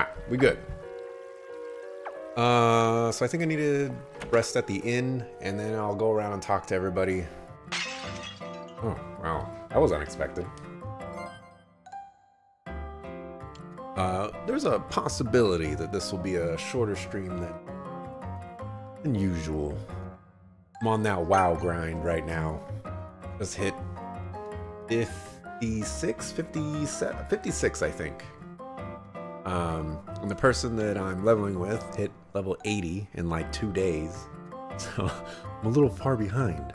Ah, we good. Uh, so I think I need to rest at the inn, and then I'll go around and talk to everybody. Oh, wow. That was unexpected. Uh, there's a possibility that this will be a shorter stream than, than usual. I'm on that WoW grind right now. Just hit 56, 57, 56, I think. Um, and the person that I'm leveling with hit level 80 in like two days. So I'm a little far behind.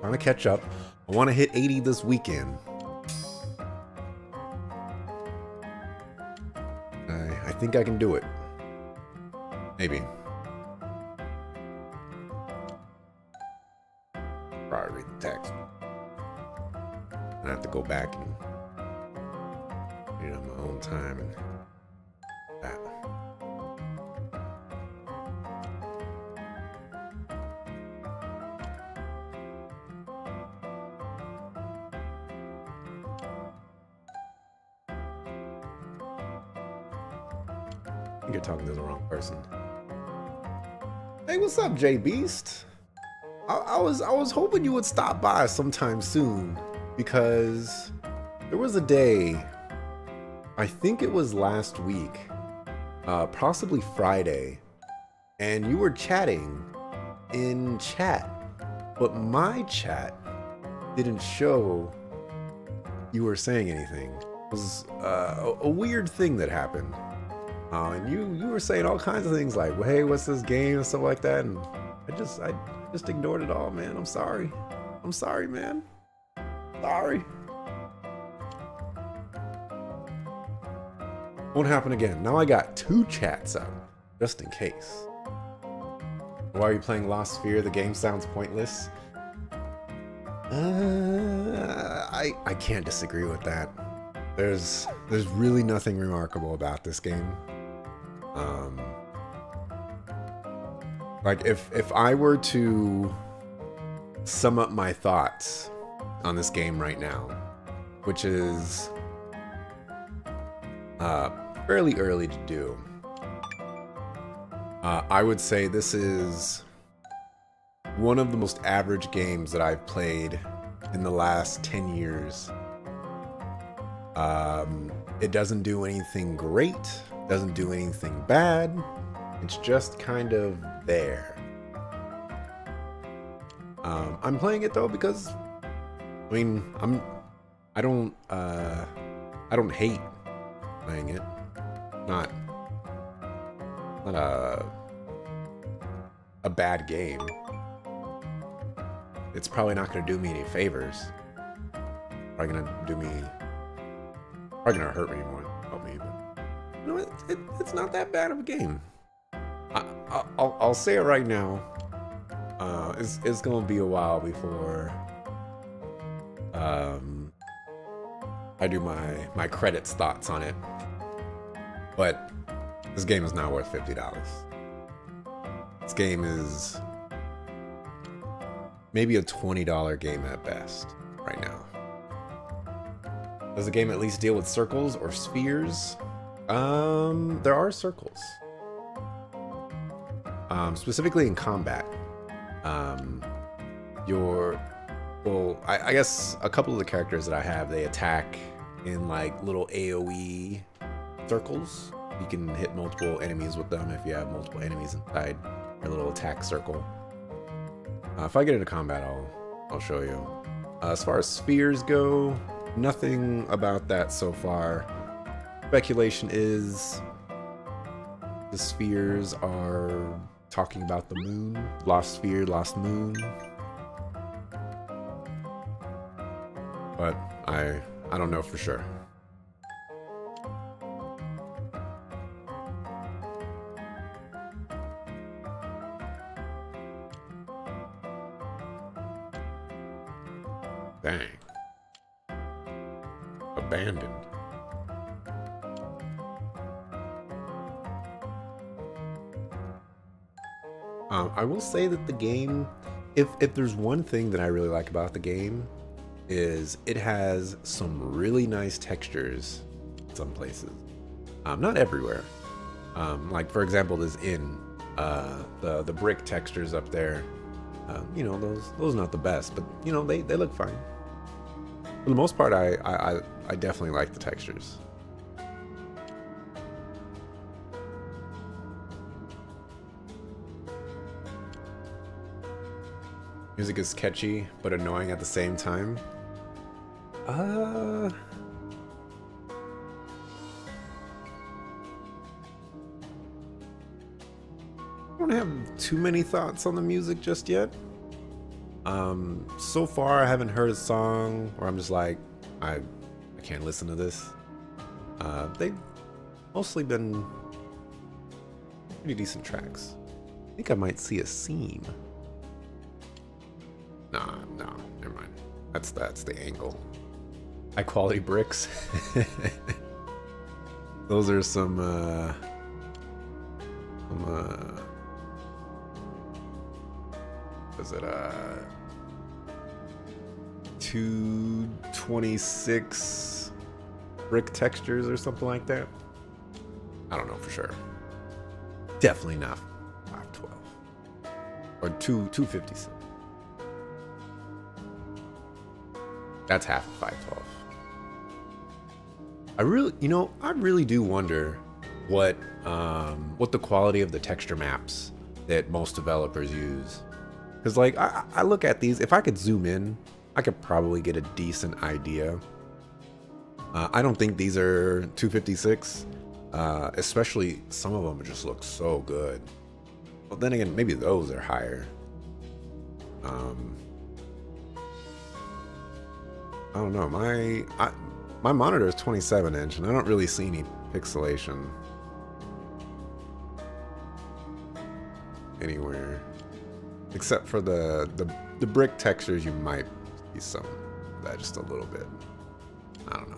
Trying to catch up. I want to hit 80 this weekend. I, I think I can do it. Maybe. Probably read the text. I have to go back and time and that. You're talking to the wrong person. Hey, what's up, J Beast? I, I was I was hoping you would stop by sometime soon because there was a day, I think it was last week, uh, possibly Friday, and you were chatting in chat, but my chat didn't show you were saying anything. It was uh, a, weird thing that happened. Uh, and you you were saying all kinds of things like, "Hey, what's this game?" and stuff like that, and I just I just ignored it all, man. I'm sorry. I'm sorry, man. Sorry. Won't happen again. Now I got two chats up, just in case. Why are you playing Lost Sphear? The game sounds pointless. Uh, I I can't disagree with that. There's there's really nothing remarkable about this game. Um, like if if I were to sum up my thoughts on this game right now, which is uh, fairly early to do, uh, I would say this is one of the most average games that I've played in the last 10 years. Um, it doesn't do anything great, doesn't do anything bad. It's just kind of there. Um, I'm playing it though because, I mean, I'm, I don't, uh, I don't hate playing it. Not, not a, a bad game. It's probably not going to do me any favors. Probably going to do me, probably going to hurt me more, help me, but you know, it, it, it's not that bad of a game. I, I, I'll, I'll say it right now. Uh, it's, it's gonna be a while before um, I do my my credits thoughts on it. But this game is not worth fifty dollars. This game is maybe a twenty dollar game at best right now. Does the game at least deal with circles or spheres? Um, there are circles. Um, specifically in combat. Um, your, well, I, I guess a couple of the characters that I have, they attack in like little AoE circles. You can hit multiple enemies with them if you have multiple enemies inside your little attack circle. Uh, if I get into combat, I'll I'll show you. Uh, as far as spheres go, nothing about that so far. Speculation is the spheres are talking about the moon. Lost sphere, lost moon. But I I don't know for sure. Um, I will say that the game, if if there's one thing that I really like about the game, is it has some really nice textures some places. Um, not everywhere. Um, like for example, this in uh, the the brick textures up there. Uh, you know, those those are not the best, but you know they they look fine. For the most part, I I I definitely like the textures. Music is catchy but annoying at the same time. Uh I don't have too many thoughts on the music just yet. Um, so far I haven't heard a song where I'm just like, I, I can't listen to this. Uh, they've mostly been pretty decent tracks. I think I might see a seam. Nah, no, never mind. That's that's the angle. High quality bricks. Those are some uh, some uh, is it uh 226 brick textures or something like that? I don't know for sure. Definitely not 512 or 2 256. That's half of 512. I really, you know, I really do wonder what um, what the quality of the texture maps that most developers use because, like, I, I look at these, if I could zoom in, I could probably get a decent idea. Uh, I don't think these are 256, uh, especially some of them just look so good. But then again, maybe those are higher. Um, I don't know. My I, my monitor is 27 inch, and I don't really see any pixelation anywhere. Except for the, the, the brick textures, you might see some that just a little bit. I don't know.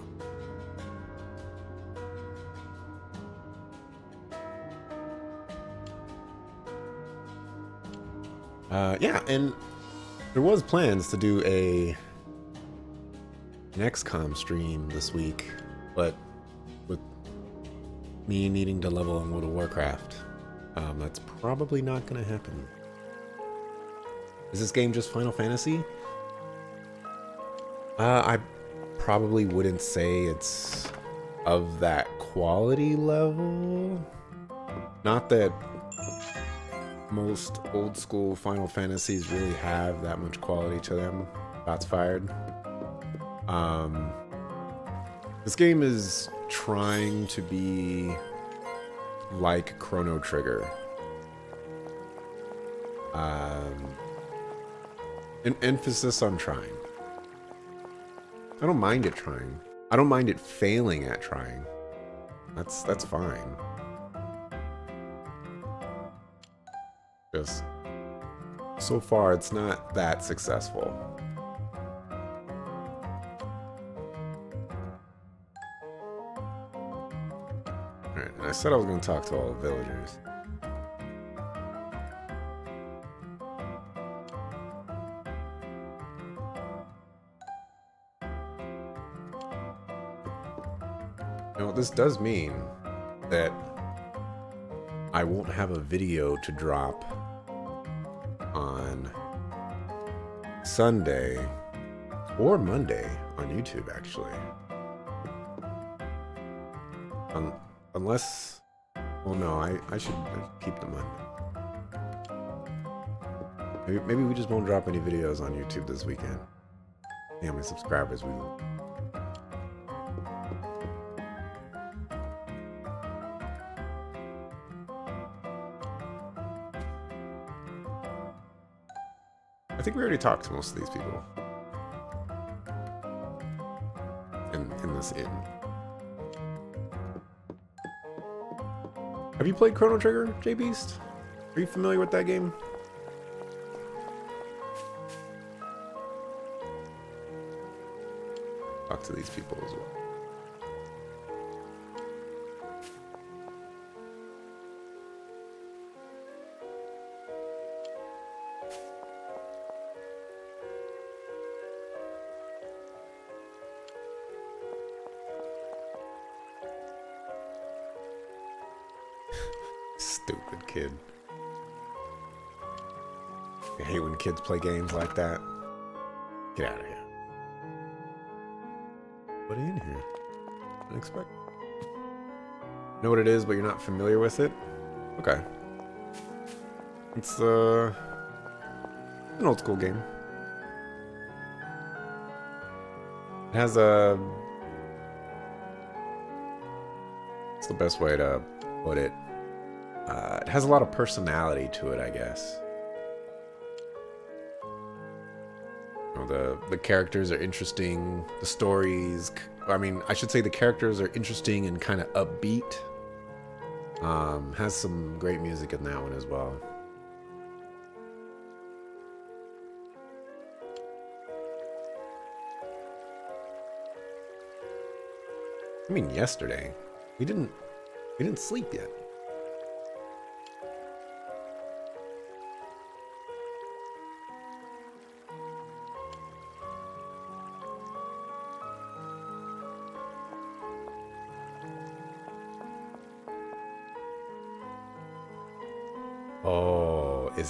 Uh, yeah, and there was plans to do a an XCOM stream this week, but with me needing to level on World of Warcraft, um, that's probably not going to happen. Is this game just Final Fantasy? Uh, I probably wouldn't say it's of that quality level. Not that most old school Final Fantasies really have that much quality to them. That's fired. Um, this game is trying to be like Chrono Trigger. Um, an emphasis on trying. I don't mind it trying. I don't mind it failing at trying. That's that's fine. Just so far it's not that successful. I said I was gonna talk to all the villagers. Now this does mean that I won't have a video to drop on Sunday or Monday on YouTube, actually. Unless, well, no, I, I should keep the Monday. Maybe, maybe we just won't drop any videos on YouTube this weekend. How many subscribers we. I think we already talked to most of these people. In, in this inn. Have you played Chrono Trigger, J Beast? Are you familiar with that game? Talk to these people as well. Stupid kid. I hate when kids play games like that. Get out of here. What are you in here? Unexpected. Know what it is, but you're not familiar with it? Okay. It's uh, an old school game. It has a. It's the best way to put it? Has a lot of personality to it, I guess. You know, the the characters are interesting. The stories. I mean, I should say the characters are interesting and kind of upbeat. Um, has some great music in that one as well. I mean, yesterday. We didn't we didn't sleep yet.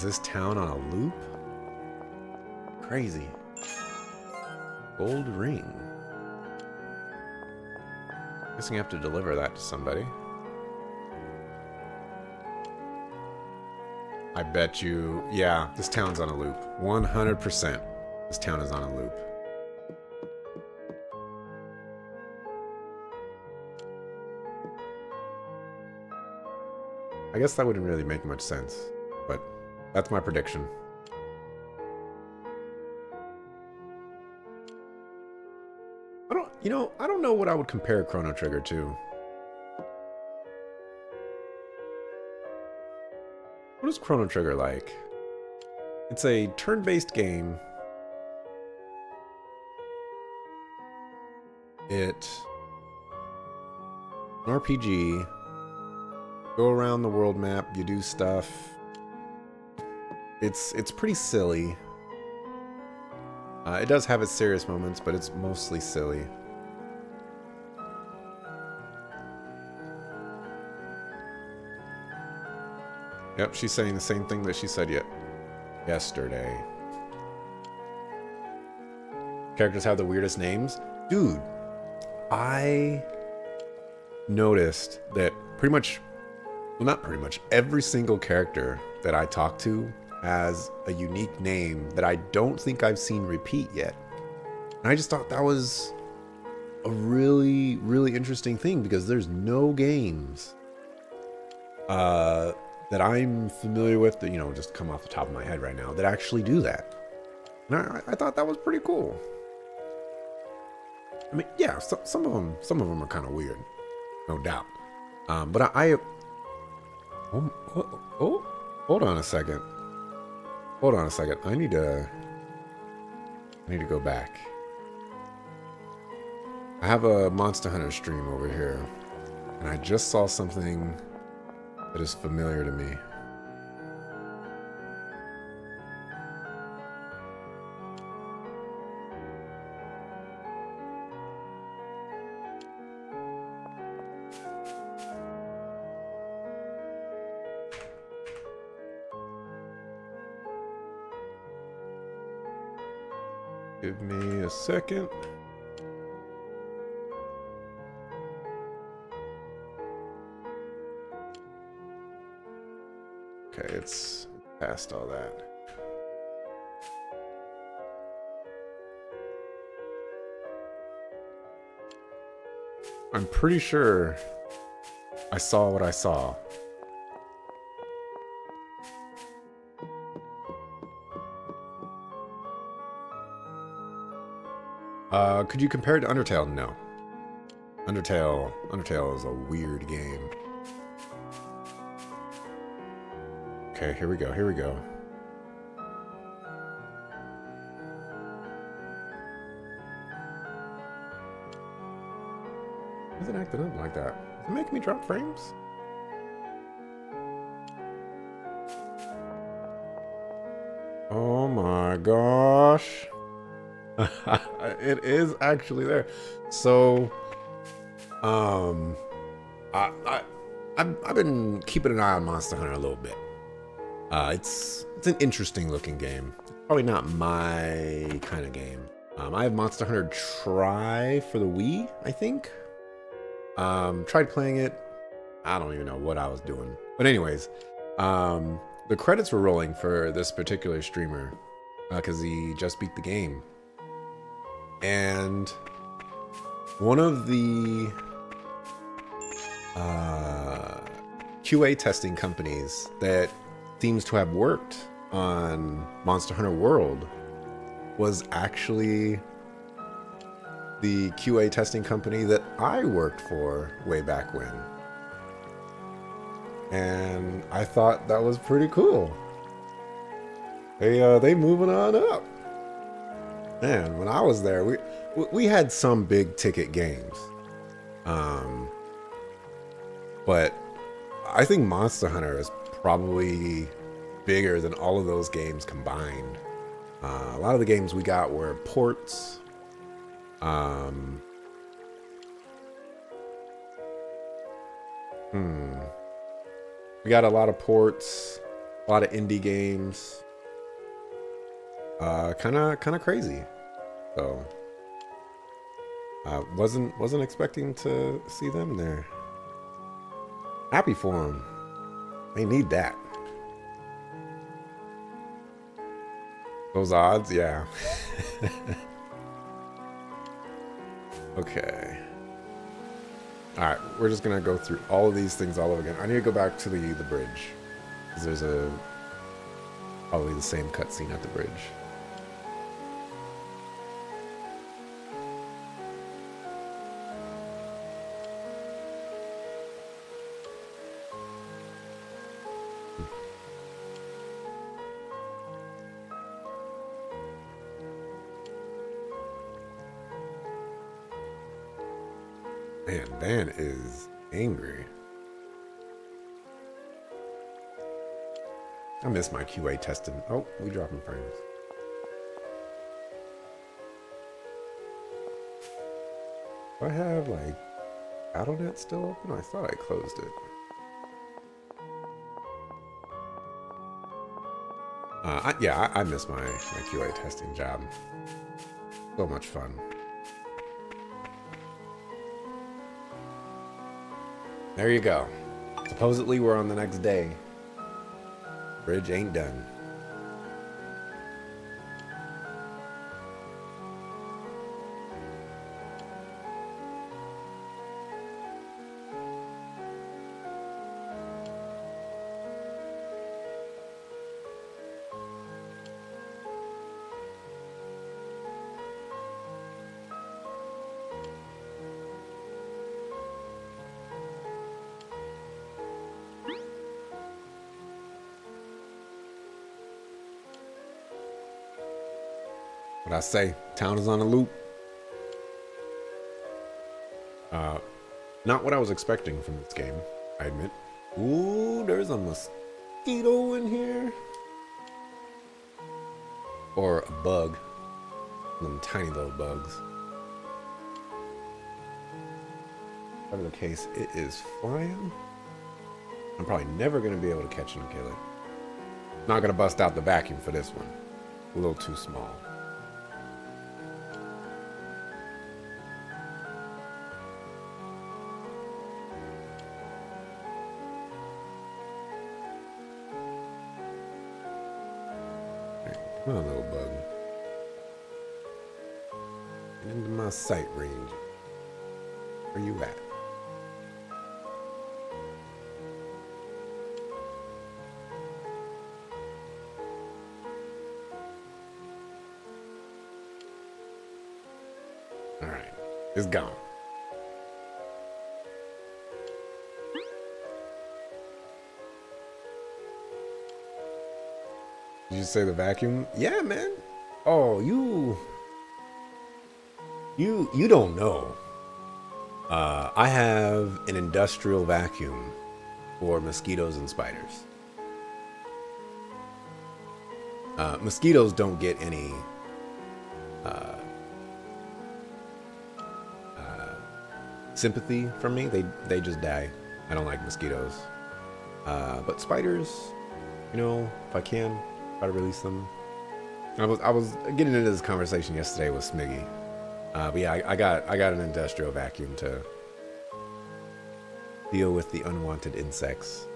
Is this town on a loop? Crazy. Gold ring. Guessing you have to deliver that to somebody. I bet you, yeah, this town's on a loop. 100%. This town is on a loop. I guess that wouldn't really make much sense, that's my prediction. I don't, you know, I don't know what I would compare Chrono Trigger to. What is Chrono Trigger like? It's a turn-based game. It an RPG go around the world map, you do stuff. It's it's pretty silly. Uh, it does have its serious moments, but it's mostly silly. Yep, she's saying the same thing that she said yet yesterday. Characters have the weirdest names. Dude, I noticed that pretty much well, not pretty much. Every single character that I talk to has a unique name that I don't think I've seen repeat yet. And I just thought that was a really, really interesting thing because there's no games uh, that I'm familiar with that, you know, just come off the top of my head right now that actually do that. And I, I thought that was pretty cool. I mean, yeah, so, some of them, some of them are kind of weird, no doubt. Um, but I, I Oh, oh, oh, hold on a second. Hold on a second. I need to. I need to go back. I have a Monster Hunter stream over here, and I just saw something that is familiar to me. Second. Okay, it's past all that. I'm pretty sure I saw what I saw. Uh, could you compare it to Undertale? No. Undertale, Undertale is a weird game. Okay, here we go, here we go. Why is it acting up like that? Is it making me drop frames? Oh my gosh. it is actually there. So, um, I, I, I've, I've been keeping an eye on Monster Hunter a little bit. Uh, it's it's an interesting looking game. Probably not my kind of game. Um, I have Monster Hunter Tri for the Wii, I think. Um, tried playing it. I don't even know what I was doing. But anyways, um, the credits were rolling for this particular streamer because uh, he just beat the game. And one of the uh, QA testing companies that seems to have worked on Monster Hunter World was actually the QA testing company that I worked for way back when. And I thought that was pretty cool. They uh they moving on up. Man, when I was there, we we had some big ticket games. Um but I think Monster Hunter is probably bigger than all of those games combined. Uh, a lot of the games we got were ports. Um, hmm. We got a lot of ports, a lot of indie games. Kind of, kind of crazy. So, uh, wasn't wasn't expecting to see them there. Happy for them. They need that. Those odds, yeah. okay. Alright, we're just gonna go through all of these things all over again. I need to go back to the, the bridge. Because there's a... Probably the same cutscene at the bridge. Van is angry. I miss my QA testing. Oh, we dropping frames. Do I have like BattleNet still open? I thought I closed it. Uh, I, yeah, I, I miss my, my QA testing job. So much fun. There you go. Supposedly we're on the next day. Bridge ain't done. Say, town is on a loop. Uh, not what I was expecting from this game, I admit. Ooh, there's a mosquito in here. Or a bug. Them tiny little bugs. Whatever the case, it is flying. I'm probably never going to be able to catch and kill it. Not going to bust out the vacuum for this one. A little too small. Sight range. Where you at? Alright. It's gone. Did you say the vacuum? Yeah, man. Oh, you you you don't know. Uh, I have an industrial vacuum for mosquitoes and spiders. Uh, mosquitoes don't get any uh, uh, sympathy from me. They they just die I don't like mosquitoes. Uh, but spiders, you know, if I can, try to release them. I was I was getting into this conversation yesterday with Smiggy. Uh, but yeah, I, I got I got an industrial vacuum to deal with the unwanted insects.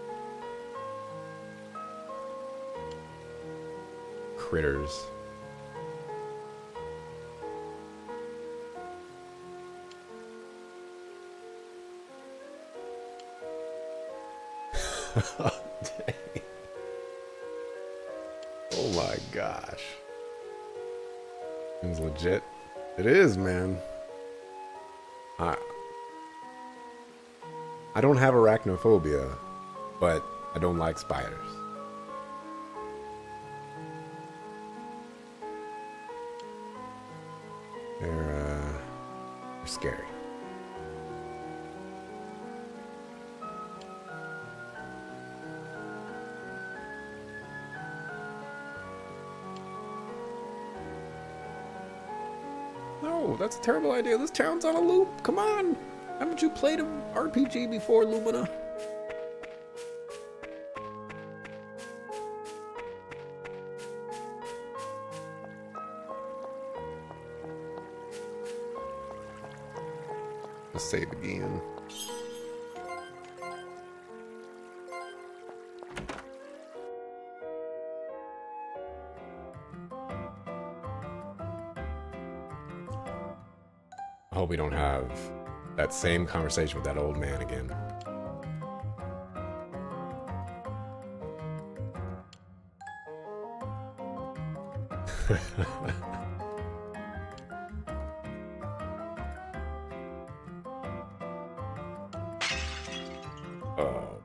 Critters. oh my gosh. It's legit. It is, man. I I don't have arachnophobia, but I don't like spiders. They're, terrible idea. This town's on a loop. Come on. Haven't you played an RPG before, Lumina? That same conversation with that old man again. oh.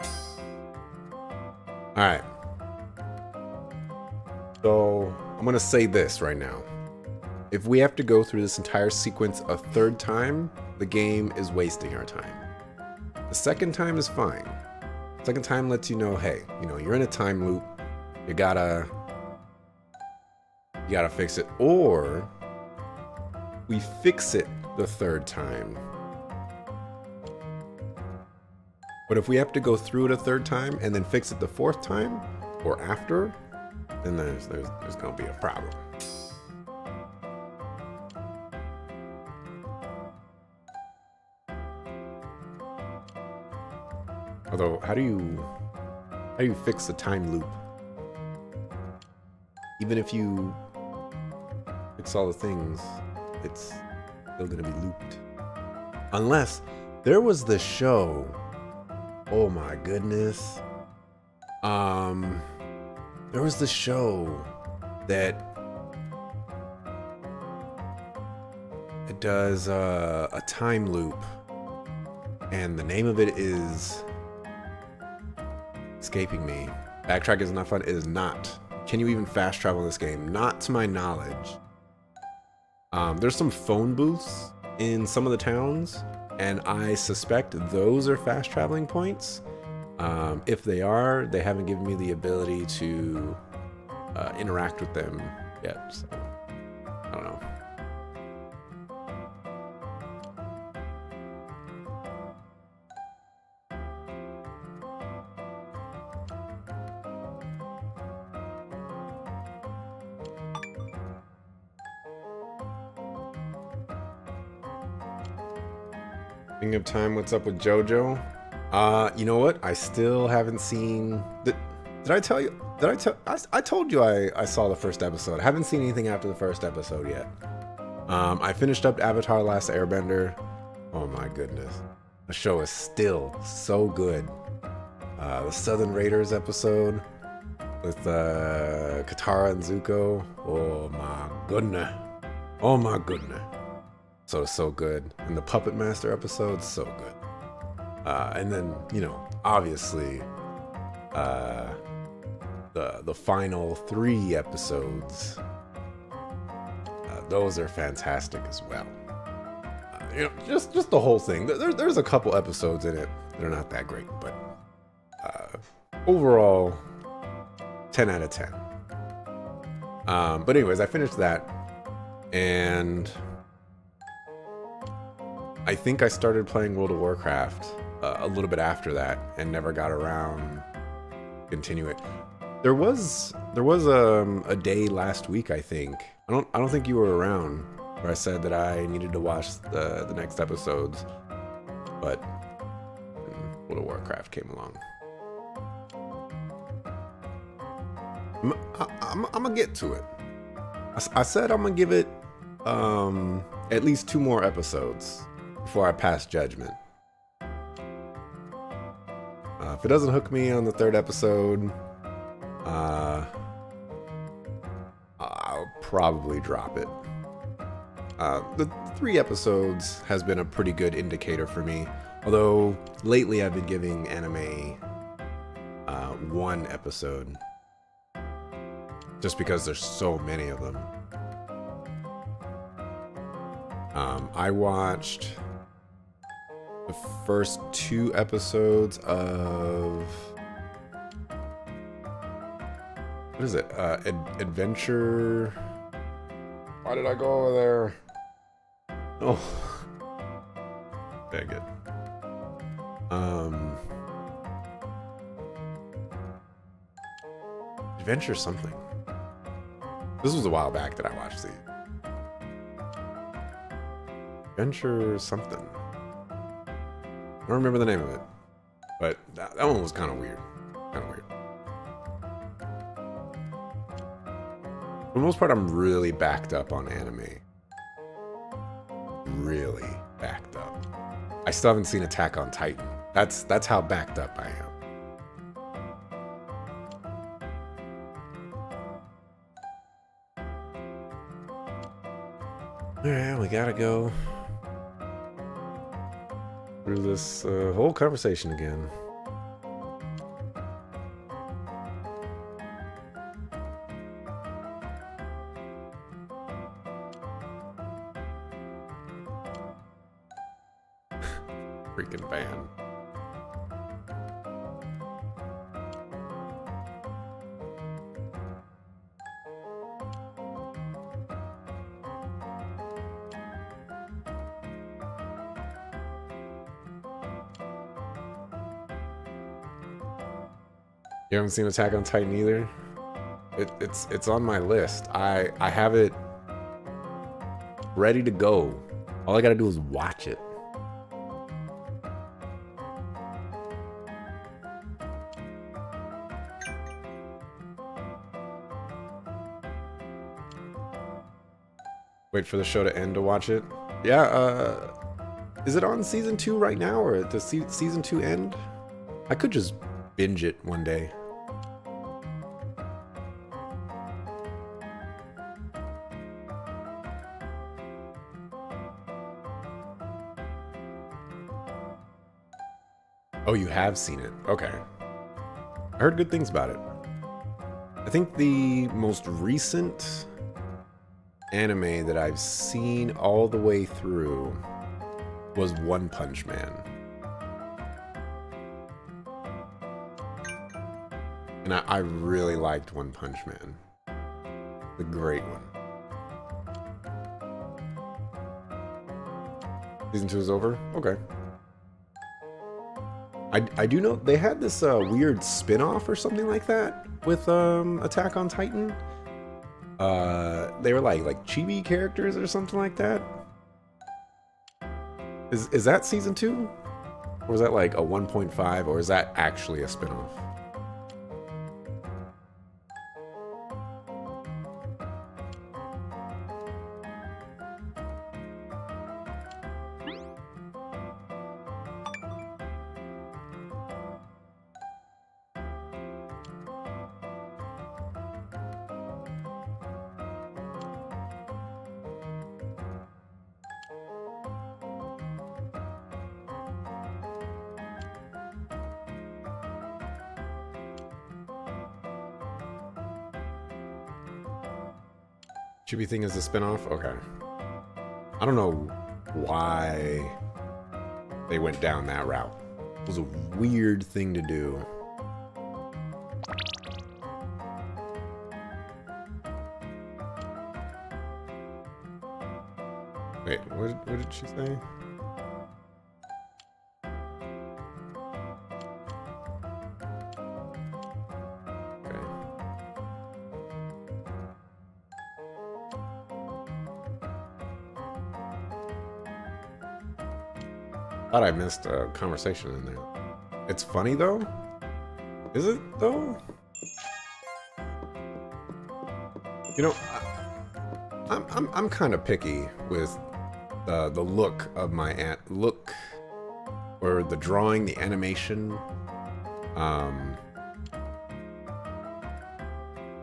All right. So I'm going to say this right now. If we have to go through this entire sequence a third time, the game is wasting our time. The second time is fine. Second time lets you know, hey, you know, you're in a time loop. You gotta you gotta fix it. Or we fix it the third time. But if we have to go through it a third time and then fix it the fourth time or after, then there's there's, there's gonna be a problem. Although, how do you how do you fix the time loop? Even if you fix all the things, it's still gonna be looped. Unless there was the show. Oh my goodness. Um there was the show that it does uh, a time loop and the name of it is escaping me. Backtrack is not fun. It is not. Can you even fast travel in this game? Not to my knowledge. Um, there's some phone booths in some of the towns, and I suspect those are fast traveling points. Um, if they are, they haven't given me the ability to uh, interact with them yet. So, of time, what's up with JoJo? Uh, you know what? I still haven't seen. Did, did I tell you? Did I tell? I, I told you I, I saw the first episode. I haven't seen anything after the first episode yet. Um, I finished up Avatar: Last Airbender. Oh my goodness, the show is still so good. Uh, the Southern Raiders episode with uh, Katara and Zuko. Oh my goodness. Oh my goodness. So so good. And the Puppet Master episode, so good. Uh, and then you know, obviously, uh, the the final three episodes. Uh, those are fantastic as well. Uh, you know, just just the whole thing. There, there's a couple episodes in it that are not that great, but uh, overall, ten out of ten. Um, but anyways, I finished that, and I think I started playing World of Warcraft uh, a little bit after that and never got around continue it. There was there was um, a day last week, I think. I don't I don't think you were around where I said that I needed to watch the the next episodes, but World of Warcraft came along. I'm, I, am I'm gonna get to it. I, I said I'm gonna give it um, at least two more episodes before I pass judgment. Uh, if it doesn't hook me on the third episode, uh, I'll probably drop it. Uh, the three episodes has been a pretty good indicator for me. Although lately I've been giving anime uh, one episode just because there's so many of them. Um, I watched the first two episodes of what is it? Uh, Ad adventure. Why did I go over there? Oh, dang it. Um, adventure something. This was a while back that I watched these. Adventure something. I don't remember the name of it. But that, that one was kind of weird. Kind of weird. For the most part, I'm really backed up on anime. Really backed up. I still haven't seen Attack on Titan. That's that's how backed up I am. Alright, we gotta go through this uh, whole conversation again. You haven't seen Attack on Titan either? It, it's it's on my list. I I have it ready to go. All I gotta do is watch it. Wait for the show to end to watch it. Yeah, uh, is it on season two right now, or does se season two end? I could just binge it one day. Oh, you have seen it. Okay. I heard good things about it. I think the most recent anime that I've seen all the way through was One Punch Man. And I, I really liked One Punch Man. The great one. Season two is over? Okay. I, I do know they had this uh, weird spin-off or something like that with um, Attack on Titan. Uh, they were like like chibi characters or something like that. Is is that season two, or is that like a 1.5, or is that actually a spin-off? Chibi thing is a spinoff? Okay. I don't know why they went down that route. It was a weird thing to do. Wait, what, what did she say? Thought I missed a conversation in there. It's funny though? Is it though? You know, I, I'm I'm I'm kind of picky with the the look of my ant look or the drawing, the animation. Um,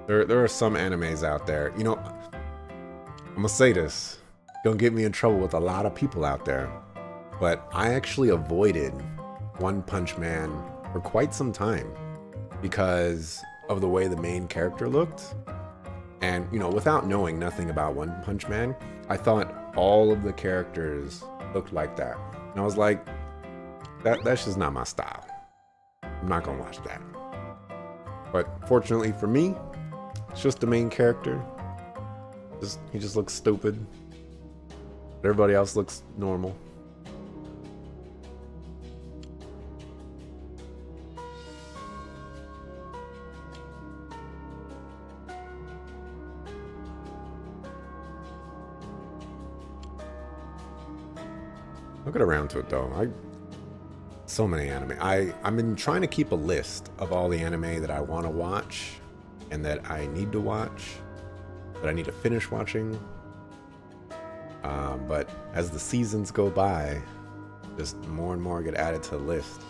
there there are some animes out there. You know, I'm gonna say this. Gonna get me in trouble with a lot of people out there, but I actually avoided One Punch Man for quite some time because of the way the main character looked. And, you know, without knowing nothing about One Punch Man, I thought all of the characters looked like that. And I was like, that that's just not my style. I'm not gonna watch that. But fortunately for me, it's just the main character. Just he just looks stupid. Everybody else looks normal. Get around to it though. I so many anime. I I've been trying to keep a list of all the anime that I want to watch and that I need to watch, that I need to finish watching. Um, but as the seasons go by, just more and more get added to the list.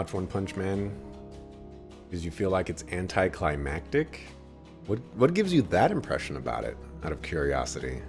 Watch One Punch Man because you feel like it's anticlimactic? What what gives you that impression about it out of curiosity?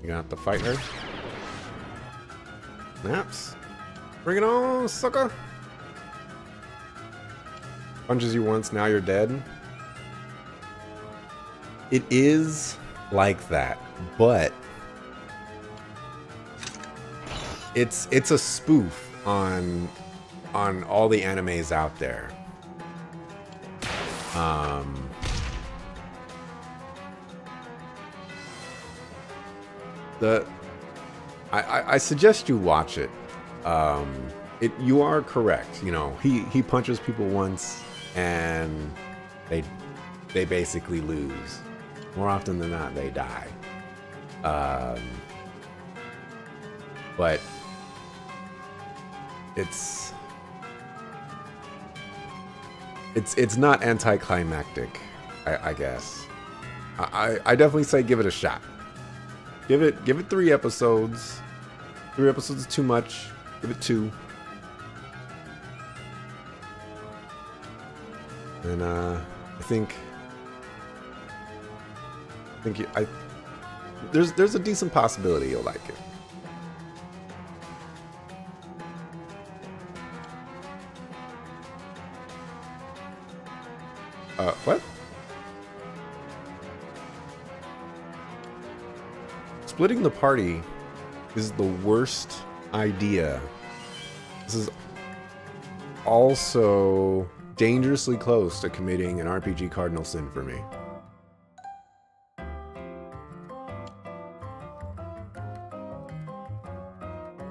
You gonna have to fight her? Naps. Bring it on, sucker! Punches you once, now you're dead. It is like that, but it's it's a spoof on on all the animes out there. Um the I, I, suggest you watch it. Um, it you are correct. You know he he punches people once and they they basically lose. More often than not, they die. Um, but it's it's it's not anticlimactic. I, I guess. I, I definitely say give it a shot. Give it give it three episodes. Three episodes is too much. Give it two. And uh, I think I think you, I there's there's a decent possibility you'll like it. Splitting the party is the worst idea. This is also dangerously close to committing an RPG cardinal sin for me.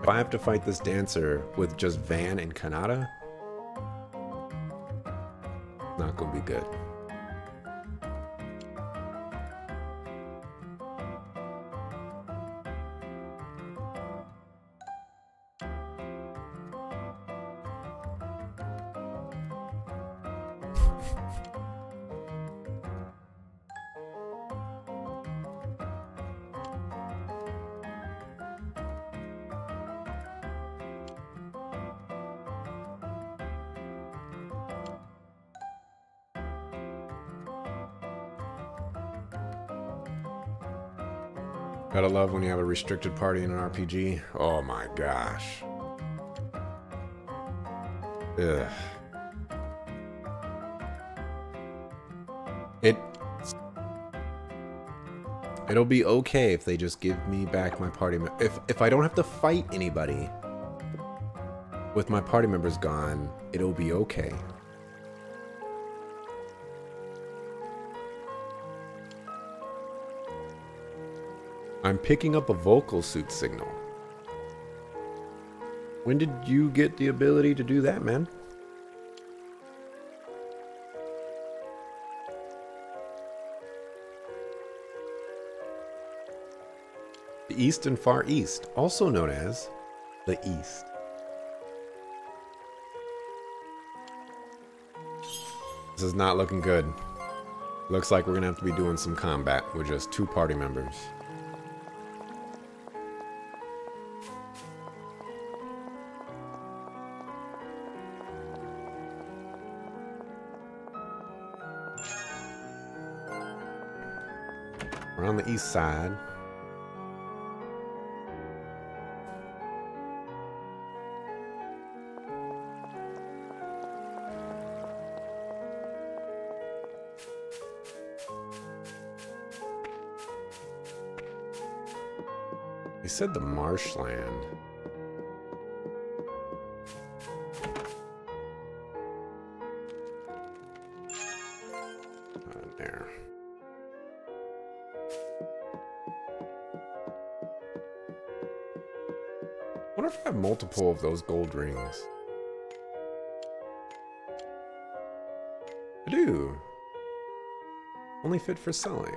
If I have to fight this dancer with just Van and Kanata, not gonna be good. Gotta love when you have a restricted party in an RPG. Oh my gosh. Ugh. It It'll be okay if they just give me back my party if if I don't have to fight anybody with my party members gone, it'll be okay. I'm picking up a vocal suit signal. When did you get the ability to do that, man? The East and Far East, also known as the East. This is not looking good. Looks like we're gonna have to be doing some combat with just two party members. On the east side. He said the marshland. Multiple of those gold rings. I do. Only fit for selling.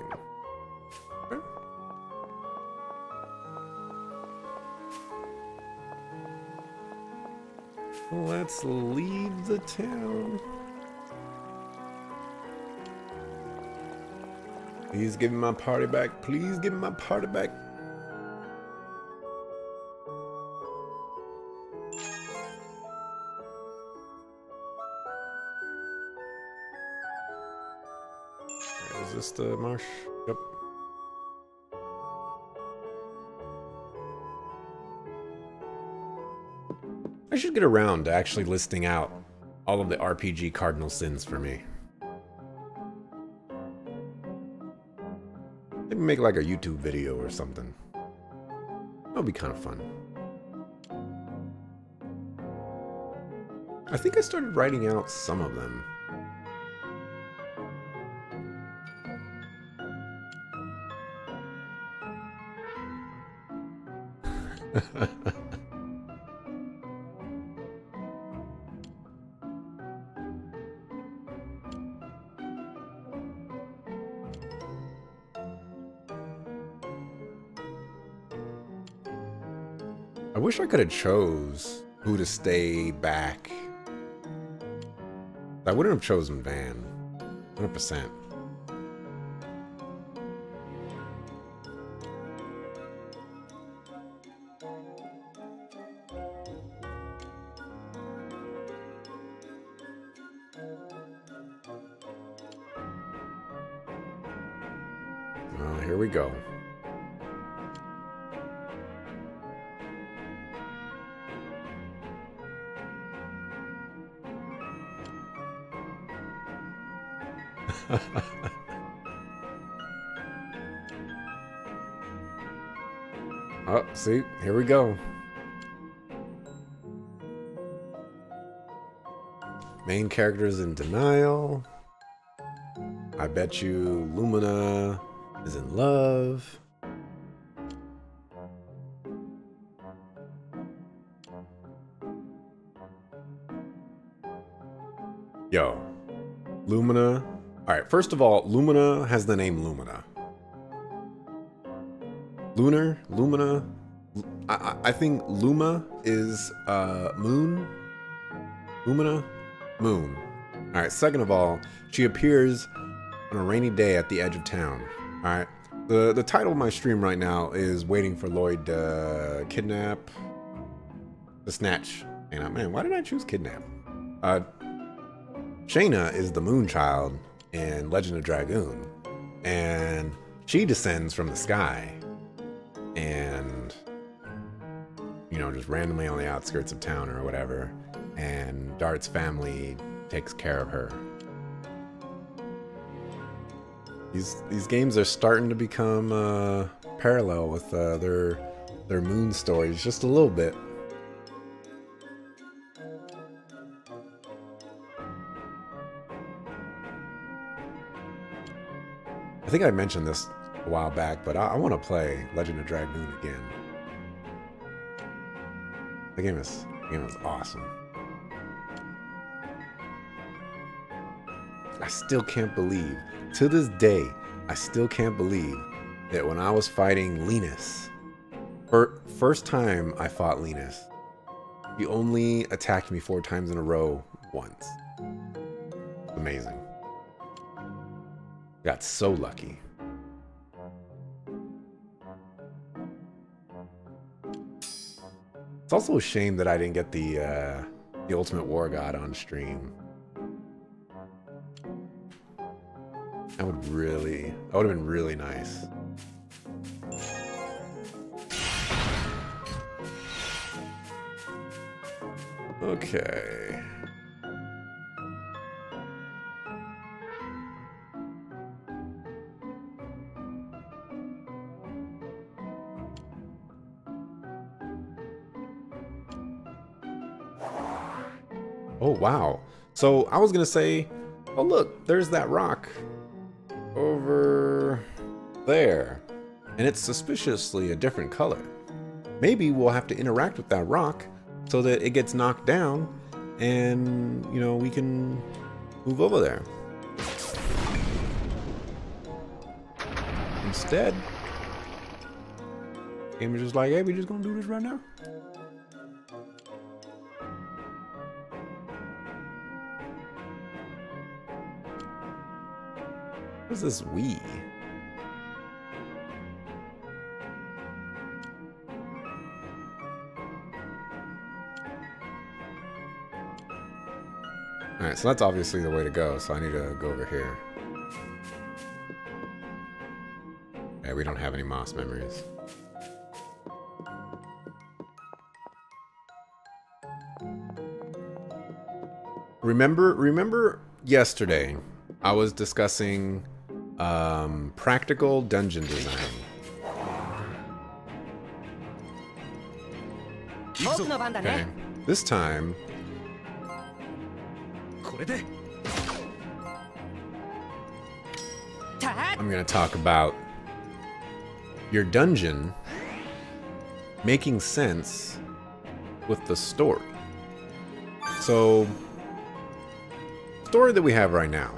Let's leave the town. Please give me my party back. Please give me my party back. The marsh? Yep. I should get around to actually listing out all of the RPG cardinal sins for me. Maybe make like a YouTube video or something. That'll be kind of fun. I think I started writing out some of them. I wish I could have chose who to stay back. I wouldn't have chosen Van. 100%. Go. Main characters in denial. I bet you Lumina is in love. Yo, Lumina. All right, first of all, Lumina has the name Lumina. Lunar, Lumina. I, think Luma is uh, moon. Lumina, moon. All right, second of all, she appears on a rainy day at the edge of town. All right. The the title of my stream right now is waiting for Lloyd to kidnap the snatch. And man, why did I choose kidnap? Uh Shana is the moon child in Legend of Dragoon. And she descends from the sky. and you know, just randomly on the outskirts of town or whatever, and Dart's family takes care of her. These these games are starting to become uh, parallel with uh, their their moon stories just a little bit. I think I mentioned this a while back, but I, I want to play Legend of Dragoon again. The game is the game is awesome. I still can't believe, to this day, I still can't believe that when I was fighting Lenus, first time I fought Lenus, he only attacked me four times in a row once. Amazing. Got so lucky. It's also a shame that I didn't get the uh, the Ultimate War God on stream. That would really, that would have been really nice. Okay. Wow. So I was to say, oh, look, there's that rock over there. And it's suspiciously a different color. Maybe we'll have to interact with that rock so that it gets knocked down and, you know, we can move over there. Instead, game is just like, hey, we just gonna do this right now. What's this we? Alright, so that's obviously the way to go, so I need to go over here. Yeah, we don't have any moss memories. Remember, remember yesterday, I was discussing um, practical dungeon design. Okay. This time, I'm going to talk about your dungeon making sense with the story. So, story that we have right now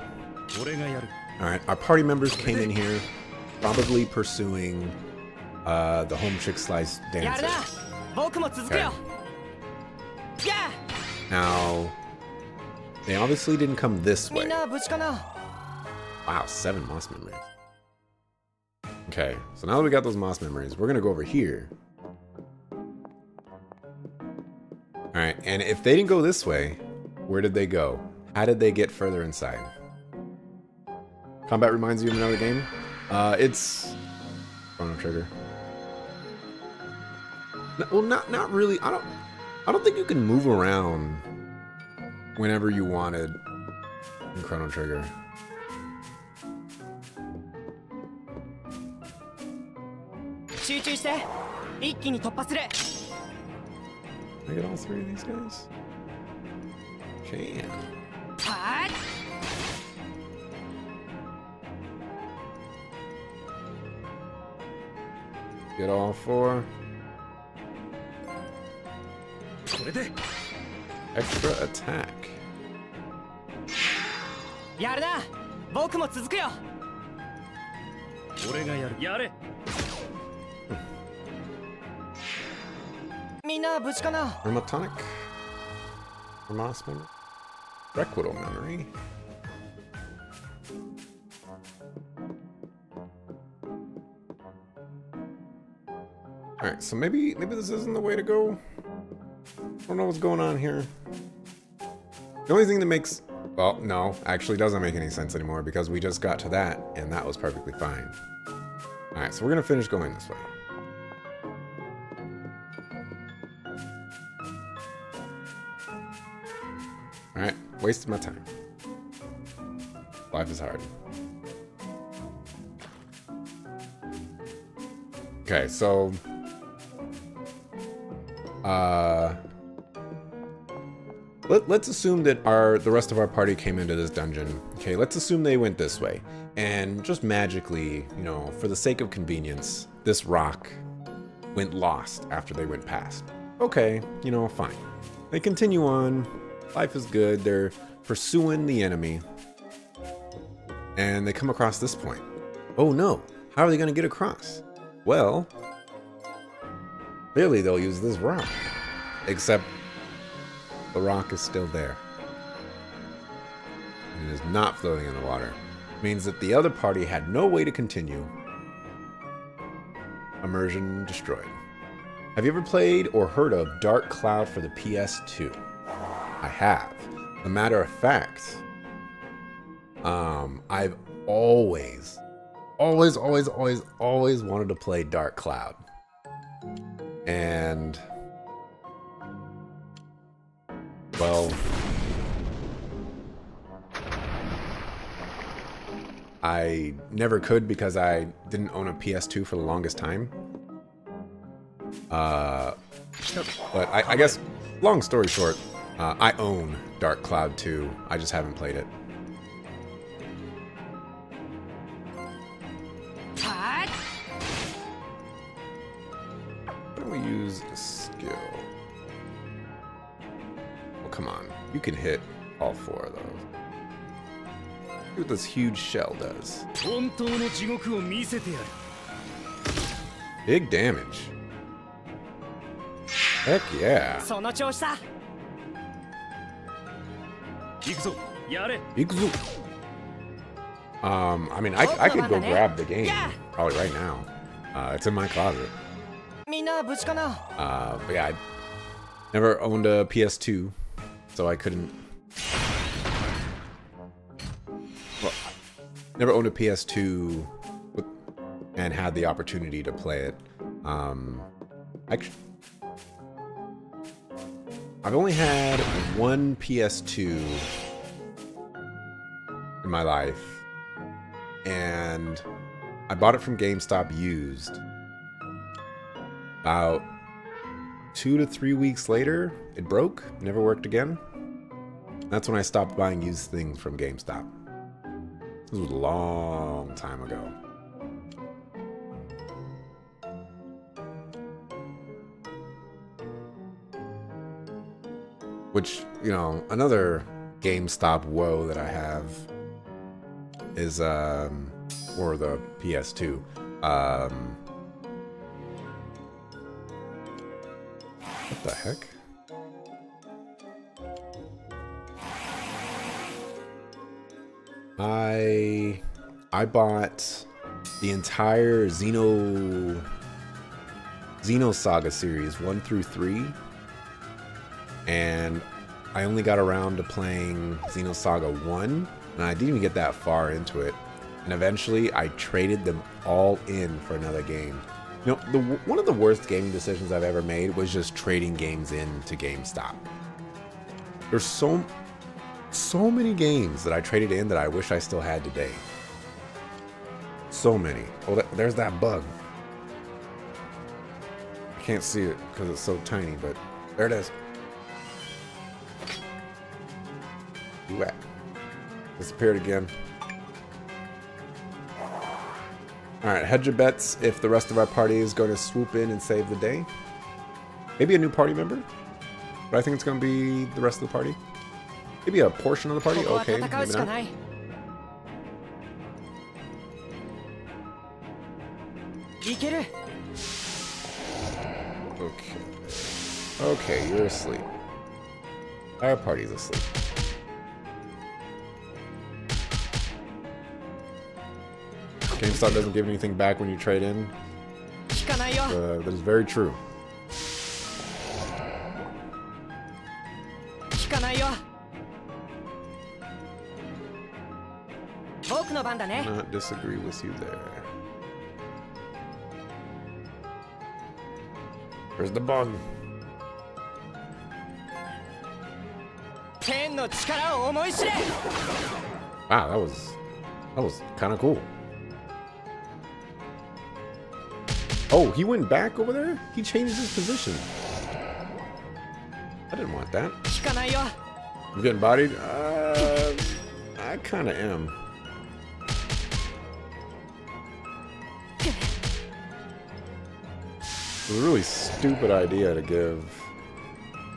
Alright, our party members came in here probably pursuing uh, the home trick slice dancer. Okay. Now, they obviously didn't come this way. Wow, seven moss memories. Okay, so now that we got those moss memories, we're gonna go over here. Alright, and if they didn't go this way, where did they go? How did they get further inside? Combat reminds you of another game. Uh, it's Chrono Trigger. No, well, not not really. I don't. I don't think you can move around whenever you wanted in Chrono Trigger. Can I get all three of these guys? Can. Get all four. Extra attack. Hermatonic? Hermas memory? Requital memory? Alright, so maybe maybe this isn't the way to go. I don't know what's going on here. The only thing that makes... Well, no, actually doesn't make any sense anymore because we just got to that and that was perfectly fine. Alright, so we're going to finish going this way. Alright, wasted my time. Life is hard. Okay, so uh let, let's assume that our the rest of our party came into this dungeon. Okay, let's assume they went this way. And just magically, you know, for the sake of convenience, this rock went lost after they went past. Okay, you know, fine. They continue on. Life is good. They're pursuing the enemy. And they come across this point. Oh no, how are they going to get across? Well, clearly they'll use this rock. Except the rock is still there. It is not floating in the water. It means that the other party had no way to continue. Immersion destroyed. Have you ever played or heard of Dark Cloud for the PS2? I have. A matter of fact, um, I've always, always, always, always, always wanted to play Dark Cloud. And well, I never could because I didn't own a PS2 for the longest time. Uh, but I, I guess, long story short, uh, I own Dark Cloud 2. I just haven't played it. Can hit all four of those. See what this huge shell does. Big damage. Heck yeah. Um, I mean, I, I could go grab the game probably right now. Uh, it's in my closet. Uh, but yeah, I never owned a PS2, so I couldn't. Well, never owned a PS2 and had the opportunity to play it. Um, I've only had one PS2 in my life, and I bought it from GameStop used. About two to three weeks later, it broke, never worked again. That's when I stopped buying used things from GameStop. This was a long time ago. Which, you know, another GameStop woe that I have is, um, or the PS2. Um, what the heck? I I bought the entire Xeno Xenosaga series 1 through 3 and I only got around to playing Xenosaga 1, and I didn't even get that far into it. And eventually, I traded them all in for another game. You know, the, one of the worst gaming decisions I've ever made was just trading games in to GameStop. There's so, so many games that I traded in that I wish I still had today. So many. Oh, that, there's that bug. I can't see it because it's so tiny, but there it is. You? Disappeared again. Alright, hedge your bets if the rest of our party is going to swoop in and save the day. Maybe a new party member? But I think it's going to be the rest of the party. Maybe a portion of the party? Okay, maybe not. Okay. Okay, you're asleep. Our party's asleep. GameStop doesn't give anything back when you trade in. Uh, that is very true. Not disagree with you there. Where's the bug? Wow, that was that was kind of cool. Oh, he went back over there? He changed his position. I didn't want that. I'm getting bodied? Uh, I kind of am. It's a really stupid idea to give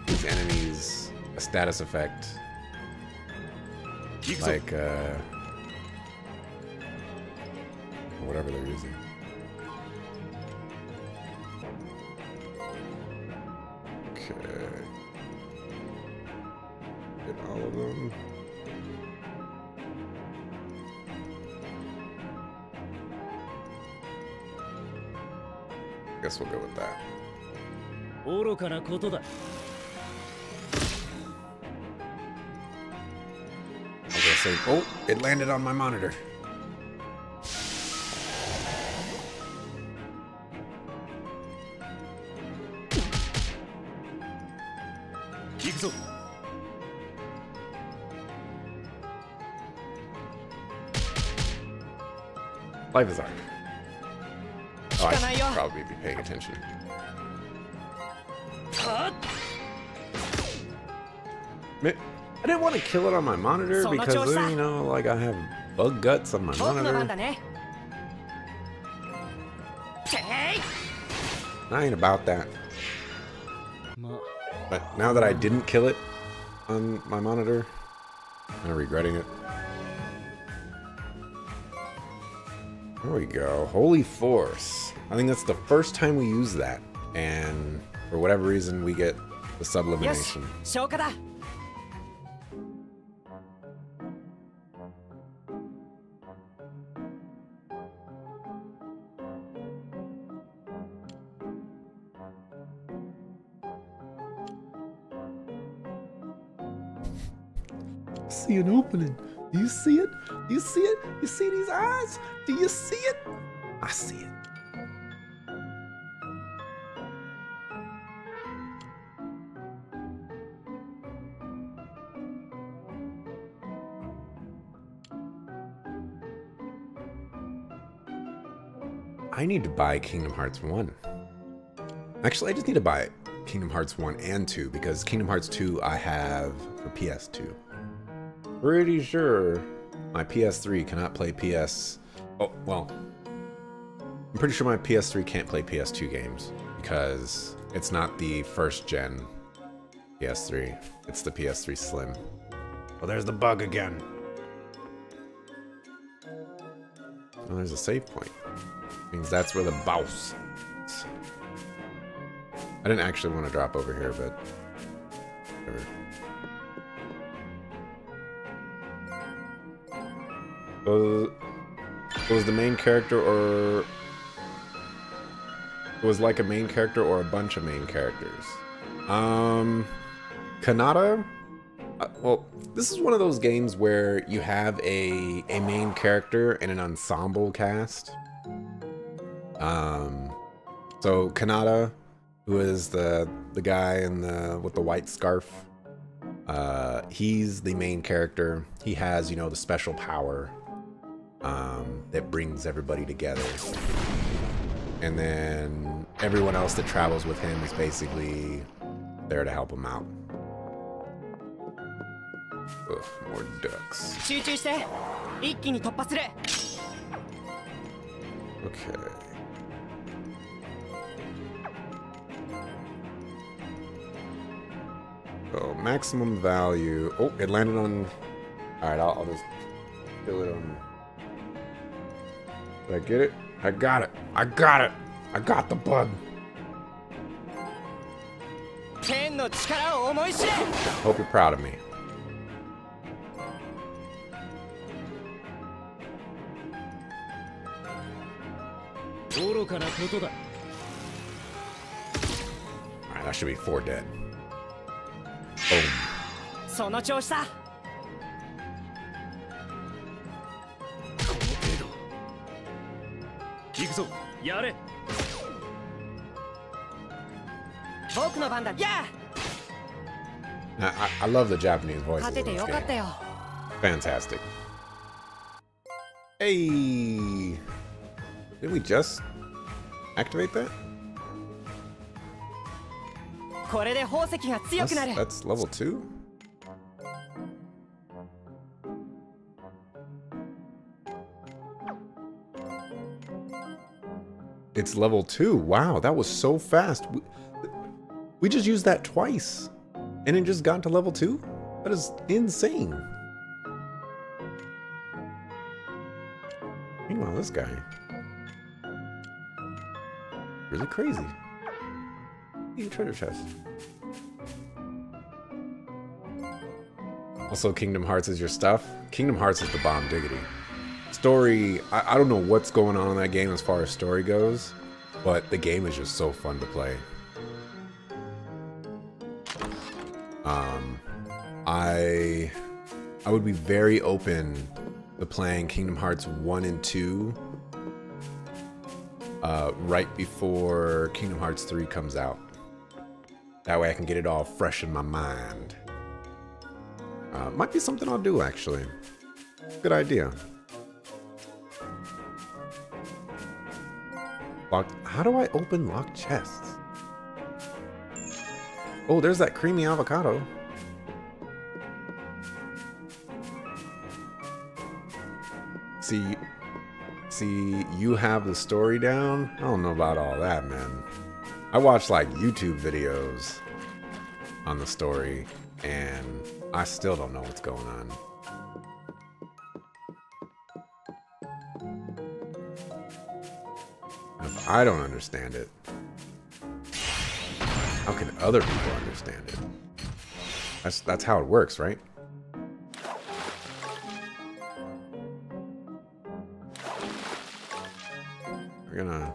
these enemies a status effect. Like, uh... Whatever they're using. Guess we'll go with that. I was gonna say, oh, it landed on my monitor. Life is art. Probably be paying attention. I didn't want to kill it on my monitor because, uh, you know, like I have bug guts on my monitor. I ain't about that. But now that I didn't kill it on my monitor, I'm regretting it. There we go. Holy Force. I think that's the first time we use that. And for whatever reason, we get the sublimination. Yes, See an opening. Do you see it? Do you see it? You see these eyes? Do you see it? I see it. I need to buy Kingdom Hearts 1. Actually, I just need to buy Kingdom Hearts 1 and 2 because Kingdom Hearts 2 I have for PS2. Pretty sure my PS3 cannot play PS... Oh, well. I'm pretty sure my PS3 can't play PS2 games because it's not the first gen PS3. It's the PS3 Slim. Oh, there's the bug again. Oh, there's a save point means that's where the boss is. I didn't actually want to drop over here, but... Was, was the main character or... It was like a main character or a bunch of main characters. Um... Kanata? Uh, well, this is one of those games where you have a, a main character and an ensemble cast. Um, so Kanata, who is the the guy in the with the white scarf, uh, he's the main character. He has you know the special power um, that brings everybody together, and then everyone else that travels with him is basically there to help him out. Ugh, more ducks. Okay. So maximum value. Oh, it landed on. All right, I'll, I'll just fill it on. Did I get it? I got it. I got it. I got the bug. Hope you're proud of me. Alright, that should be four dead. そ行くぞやれ僕の番だや I, I love the Japanese voices in this game. Fantastic. Hey! Did we just activate that? That's, that's level 2? It's level 2. Wow, that was so fast. We, we just used that twice. And it just got to level 2? That is insane. Meanwhile, this guy. Really crazy. A treasure chest. Also, Kingdom Hearts is your stuff. Kingdom Hearts is the bomb diggity. Story, I, I don't know what's going on in that game as far as story goes, but the game is just so fun to play. Um, I I would be very open to playing Kingdom Hearts 1 and 2 uh, right before Kingdom Hearts 3 comes out. That way I can get it all fresh in my mind. Uh, might be something I'll do, actually. Good idea. Locked. How do I open locked chests? Oh, there's that creamy avocado. See, see, you have the story down? I don't know about all that, man. I watch like YouTube videos on the story, and I still don't know what's going on. I don't understand it, how can other people understand it? That's that's how it works, right? We're gonna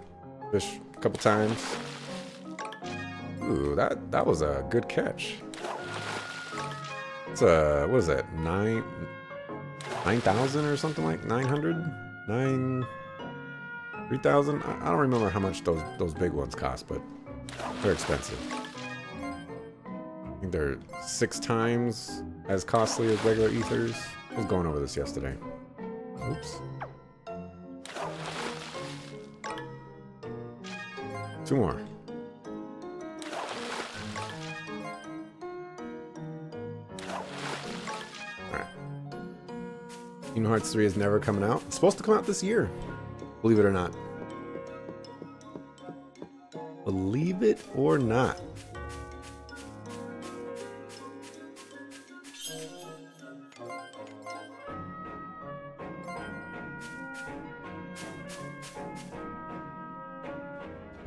fish a couple times. Ooh, that that was a good catch. It's a what is that? Nine nine thousand or something like nine hundred? Nine three thousand? I, I don't remember how much those those big ones cost, but they're expensive. I think they're six times as costly as regular ethers. I was going over this yesterday. Oops. Two more. Kingdom Hearts 3 is never coming out. It's supposed to come out this year. Believe it or not. Believe it or not.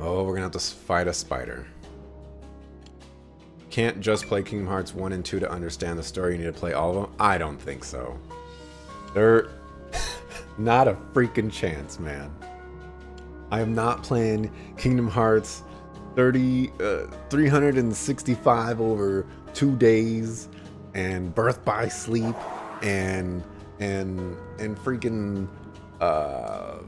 Oh, we're to have to fight a spider. Can't just play Kingdom Hearts 1 and 2 to understand the story. You need to play all of them? I don't think so. They're not a freaking chance, man. I am not playing Kingdom Hearts 30, uh, 365 over two days and Birth by Sleep and and and freaking uh,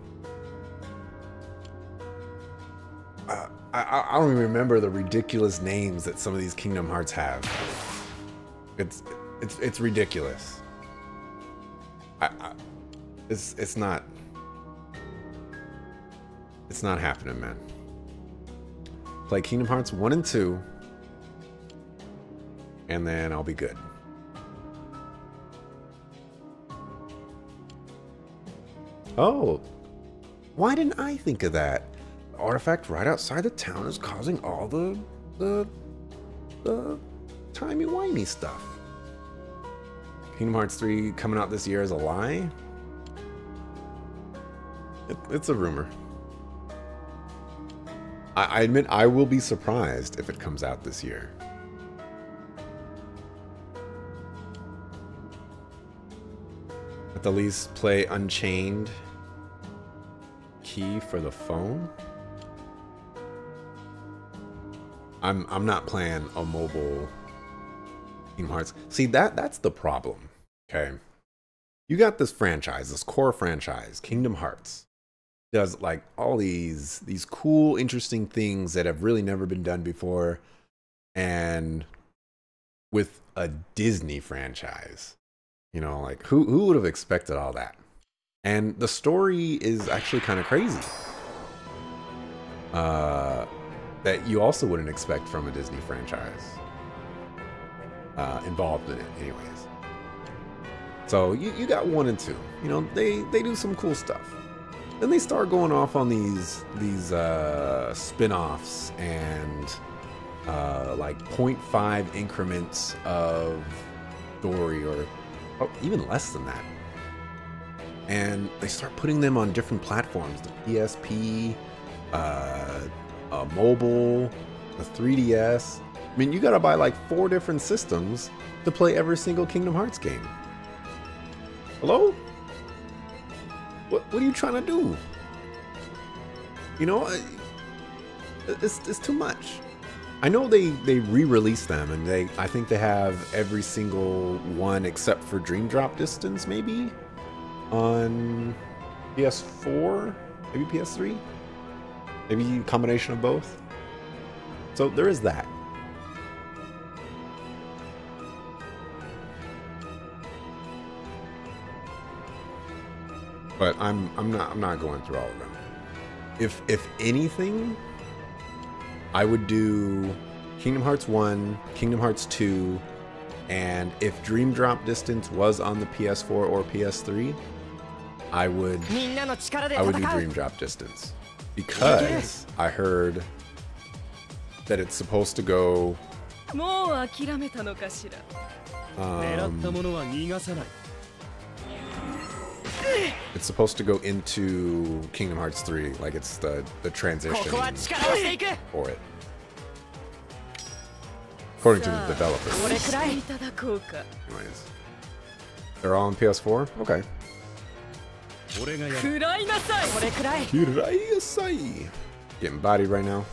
I, I don't even remember the ridiculous names that some of these Kingdom Hearts have. It's it's it's ridiculous. I, I, it's it's not it's not happening, man. Play Kingdom Hearts 1 and 2 and then I'll be good. Oh. Why didn't I think of that? artifact right outside the town is causing all the the the timey-wimey stuff. Kingdom Hearts 3 coming out this year is a lie? It, it's a rumor. I, I admit I will be surprised if it comes out this year. At the least, play Unchained key for the phone. I'm I'm not playing a mobile Kingdom Hearts. See that that's the problem. Okay. You got this franchise, this core franchise, Kingdom Hearts. Does like all these these cool, interesting things that have really never been done before. And with a Disney franchise. You know, like who who would have expected all that? And the story is actually kind of crazy. Uh, that you also wouldn't expect from a Disney franchise. Uh, involved in it, anyways. So you, you got one and two. You know, they, they do some cool stuff. Then they start going off on these these uh, spin-offs and uh, like 0.5 increments of story or oh, even less than that. And they start putting them on different platforms, the PSP, uh, uh, mobile, the 3DS. I mean, you gotta buy like four different systems to play every single Kingdom Hearts game. Hello? What, what are you trying to do? You know, it's, it's too much. I know they, they re-released them and they I think they have every single one except for Dream Drop Distance maybe on PS4, maybe PS3, maybe combination of both. So there is that. But I'm I'm not I'm not going through all of them. If if anything, I would do Kingdom Hearts 1, Kingdom Hearts 2, and if Dream Drop Distance was on the PS4 or PS3, I would I would do Dream Drop Distance. Because I heard that it's supposed to go um, it's supposed to go into Kingdom Hearts 3, like it's the, the transition for it. According to the developers. Anyways. They're all on PS4? Okay. Getting bodied right now.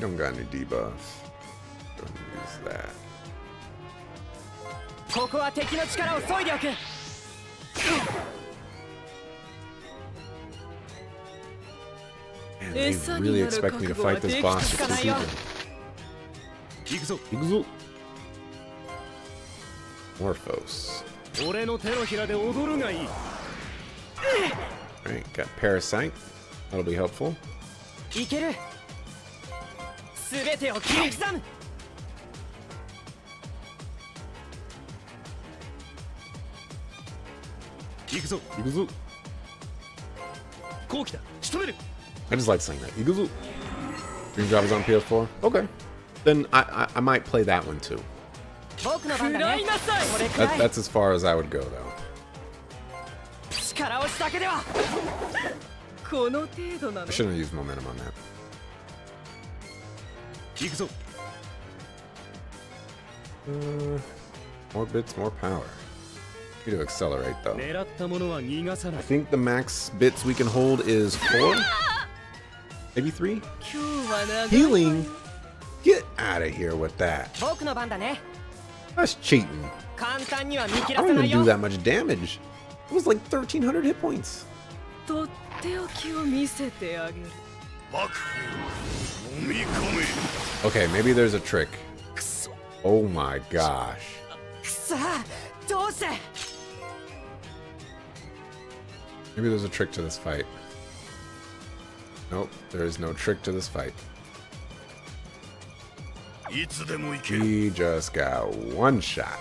We don't got any debuffs. Don't use that. ここは敵の力を削いでおく Man, they really expect me to fight this boss with two people. Morphos. Alright, got Parasite. That'll be helpful. 全てを切り刻む行くぞ行くぞこう来た仕留める I just like saying that. 行くぞ Dream Drop is on PS4? Okay. Then I, I, I might play that one too. That, that's as far as I would go though. I shouldn't have used momentum on that. 行くぞ uh, more bits, more power. Need to accelerate though. I think the max bits we can hold is four? Maybe three? Healing? Get out of here with that. That's cheating. I don't even do that much damage. It was like 1300 hit points. Okay, maybe there's a trick. Oh my gosh. Maybe there's a trick to this fight. Nope, there is no trick to this fight. He just got one shot.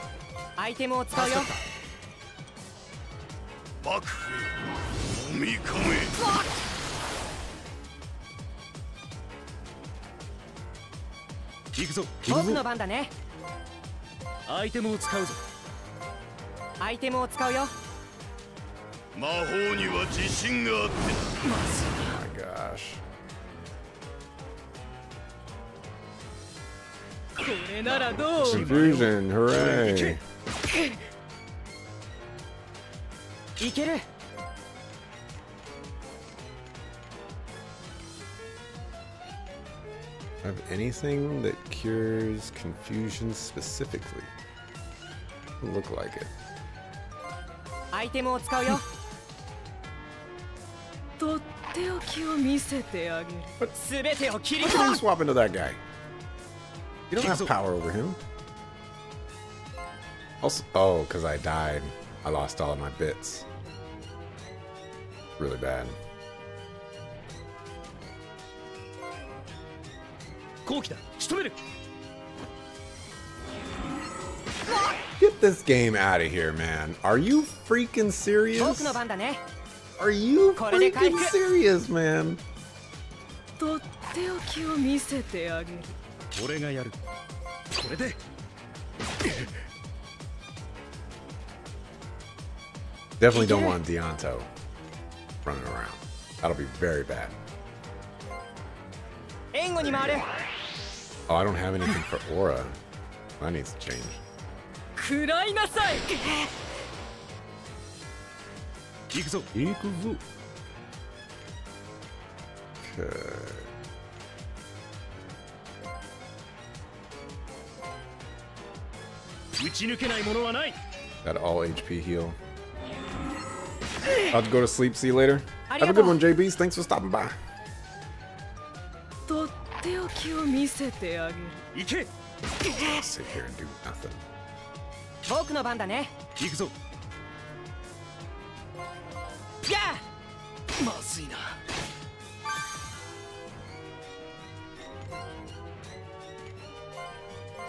Fuck! 行くぞ。僕の番だね。アイテムを使うぞ。アイテムを使うよ。魔法には自信があって。まず Oh my gosh これならどう？Confusion, hooray いける Have anything that cures confusion specifically? Doesn't look like it. アイテムを使うよとっておきを見せてあげるすべてを切り Why 取 don't る you swap into that guy? You don't have power over him. Also, oh, because I died. I lost all of my bits. Really bad. Get this game out of here, man. Are you freaking serious? Are you freaking serious, man? Definitely don't want Dianto running around. That'll be very bad. 援護に回れ。Oh, I don't have anything for Aura. That needs to change. 食らいなさい行くぞ Ikuzu. Okay. 打ち抜けないものはない Got all HP heal. About to go to sleep. See you later. Have a good one, JBs. Thanks for stopping by. とっておきを見せてあげる。行け。Sit here and do nothing. 僕の番だね。行くぞ。やまずいな。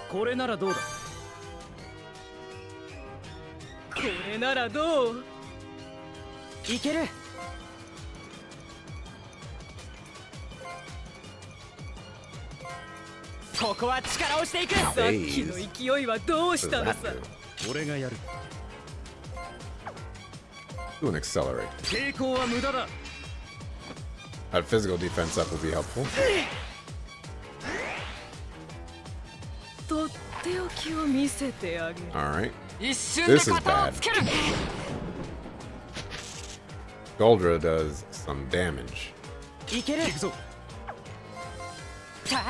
これならどうだ？これならどう？いけるここは力をしていくさっきの勢いはどうしたのさ?俺がやる Do an accelerate. 抵抗は無駄だ That physical defense up will be helpful. とっておきを見せてあげる All right. 一瞬 This で is bad. Goldra does some damage. いけるたっ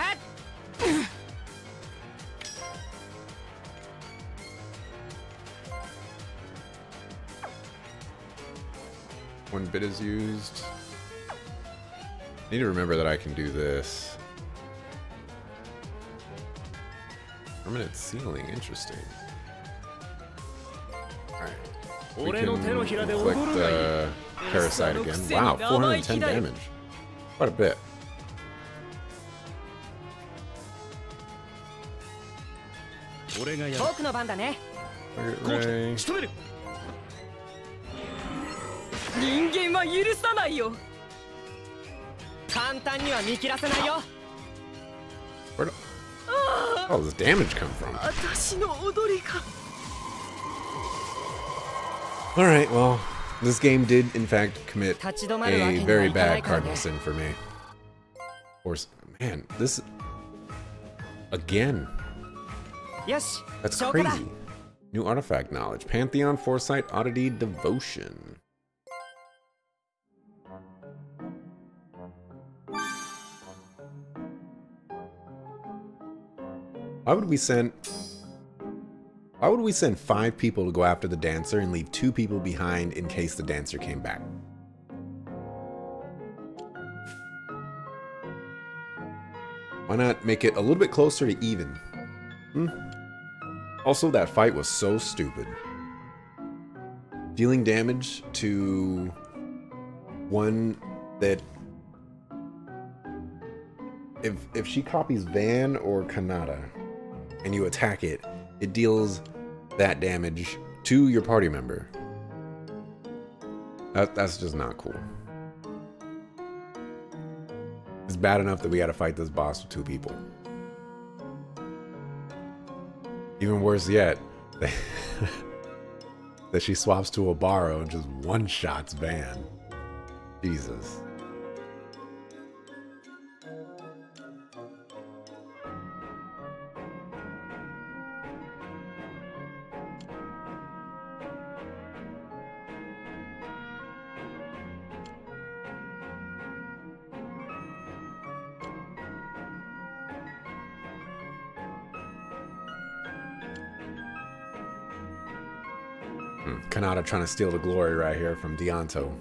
bit is used. I need to remember that I can do this. Permanent ceiling, interesting. Alright. We can inflict the Parasite again. Wow, 410 damage. Quite a bit. Target Ray. 期仕留める人間は許さないよ簡単には見切らせないよ Where the... Oh, does damage come from? 私の踊りが Alright, well, this game did, in fact, commit 立ち止まるわけ a には very いかな bad いからね cardinal sin for me. Of course, man, this... Again, よし that's 消化だ crazy. New artifact knowledge. Pantheon, Foresight, Oddity, Devotion. Why would we send... Why would we send five people to go after the dancer and leave two people behind in case the dancer came back? Why not make it a little bit closer to even? Hmm? Also, that fight was so stupid. Dealing damage to one that if if she copies Van or Kanata and you attack it, it deals that damage to your party member. That, that's just not cool. It's bad enough that we to fight this boss with two people. Even worse yet, that she swaps to Obaro and just one shots Van. Jesus. Kanata trying to steal the glory right here from Dianto.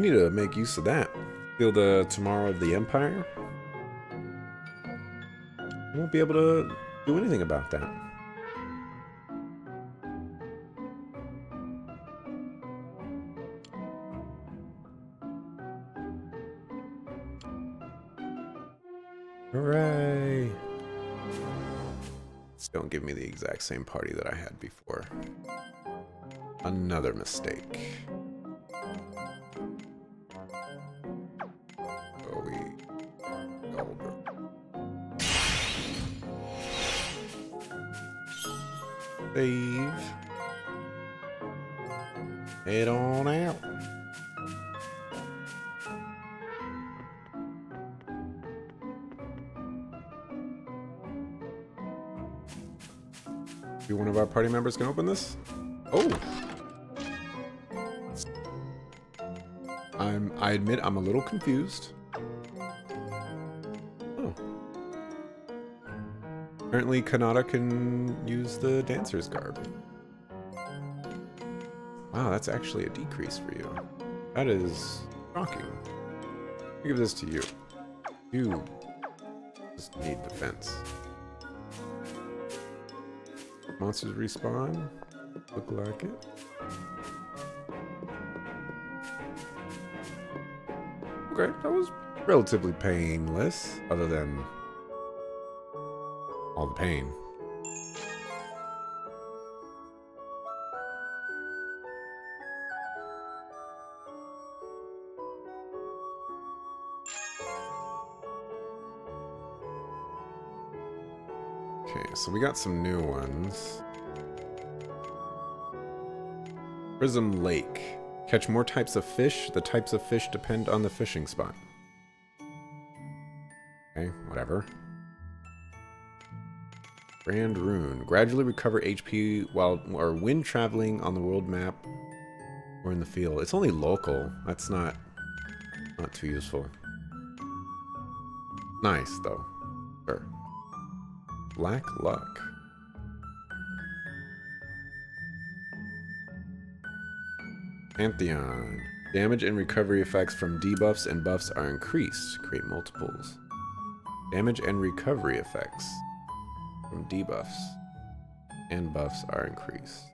We need to make use of that. Feel the tomorrow of the Empire? I won't be able to do anything about that. Hooray! Don't give me the exact same party that I had before. Another mistake. Party can open this? Oh! I'm I admit I'm a little confused. Oh. Apparently Kanata can use the dancer's garb. Wow, that's actually a decrease for you. That is shocking. I'll give this to you. You just need defense. Monsters respawn? Look like it. Okay, that was relatively painless, other than all the pain. Okay, so we got some new ones. Prism Lake. Catch more types of fish. The types of fish depend on the fishing spot. Okay, whatever. Grand Rune. Gradually recover HP while or when traveling on the world map or in the field. It's only local. That's not not too useful. Nice though. Black luck. Pantheon. Damage and recovery effects from debuffs and buffs are increased. Create multiples. Damage and recovery effects from debuffs and buffs are increased.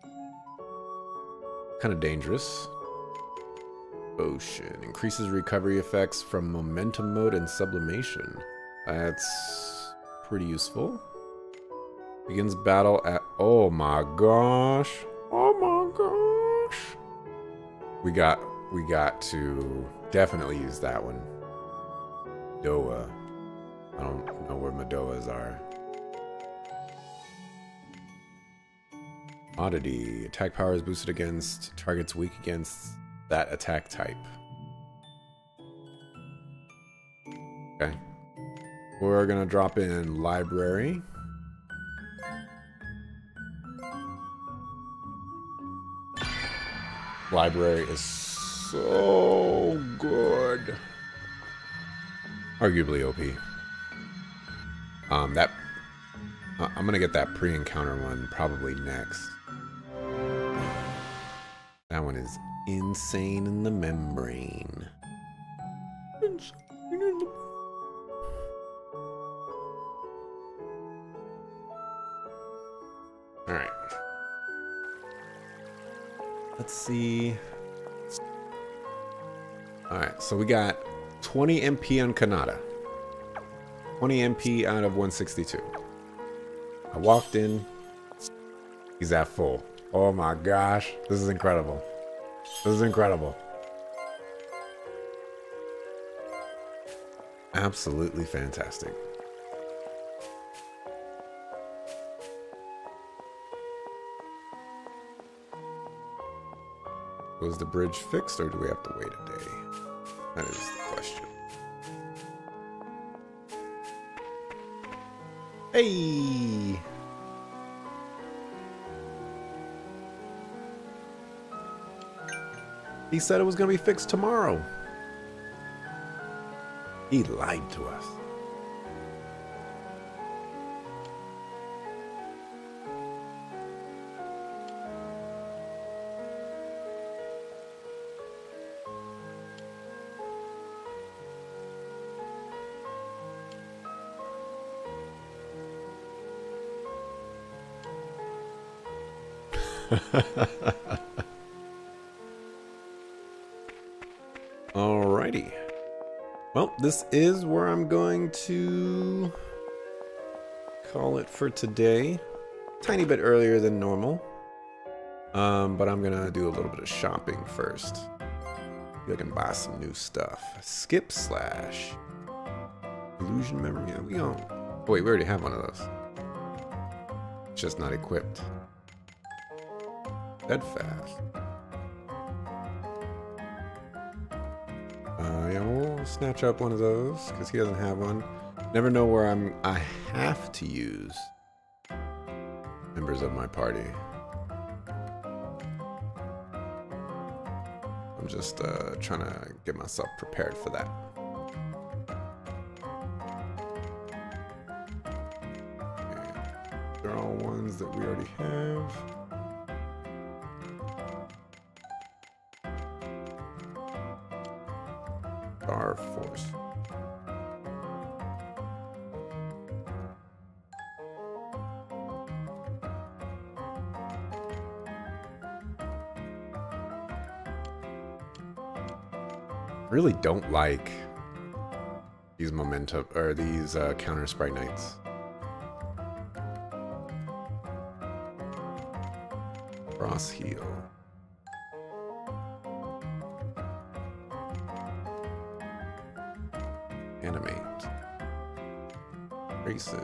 Kind of dangerous. Oh, Ocean. Increases recovery effects from momentum mode and sublimation. That's pretty useful. Begins battle at... Oh my gosh. Oh my gosh. We got... We got to definitely use that one. Doa. I don't know where Madoas are. Oddity. Attack power is boosted against targets weak against that attack type. Okay. We're gonna drop in library. Library is so good. Arguably OP. Um, that uh, I'm gonna get that pre-encounter one probably next. That one is insane in the membrane. See. All right, so we got 20 MP on Kanata. 20 MP out of 162. I walked in. He's at full. Oh my gosh. This is incredible. This is incredible. Absolutely fantastic. Was the bridge fixed or do we have to wait a day? That is the question. Hey! He said it was going to be fixed tomorrow. He lied to us. Alrighty. Well, this is where I'm going to call it for today. Tiny bit earlier than normal. Um, but I'm gonna do a little bit of shopping first. I can buy some new stuff. Skip slash. Illusion memory. Yeah, we don't. Oh, wait, we already have one of those. Just not equipped. Steadfast. Uh, yeah, we'll snatch up one of those because he doesn't have one. Never know where I'm. I have to use members of my party. I'm just uh, trying to get myself prepared for that. Okay. They're all ones that we already have. Don't like these momentum or these uh, counter Spritnites. Cross heal. Animate. Traces.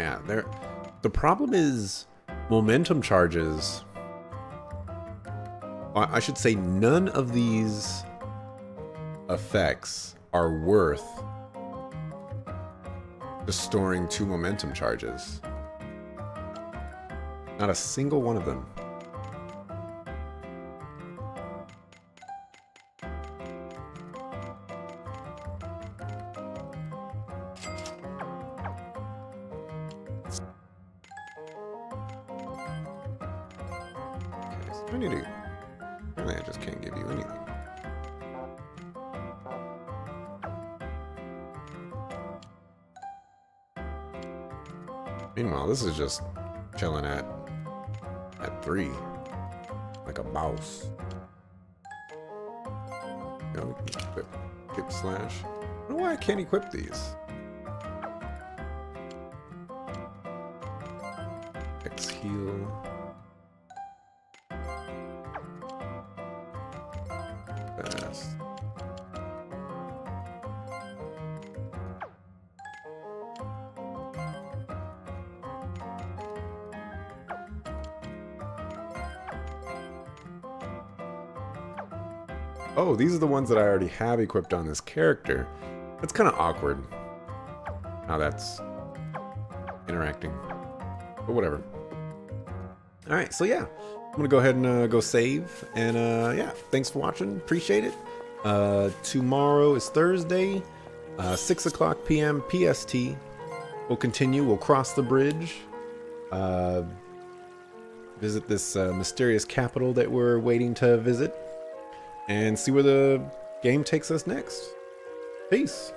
Yeah, there. The problem is momentum charges. I should say none of these effects are worth just storing two momentum charges. Not a single one of them. This is just chilling at at three, like a mouse. You know, equip slash. I don't know why I can't equip these. The ones that I already have equipped on this character. That's kind of awkward. How that's interacting. But whatever. Alright, so yeah. I'm gonna go ahead and uh, go save. And uh, yeah, thanks for watching. Appreciate it. Uh, tomorrow is Thursday, uh, 6 o'clock p.m. PST. We'll continue. We'll cross the bridge. Uh, visit this uh, mysterious capital that we're waiting to visit. And see where the game takes us next. Peace.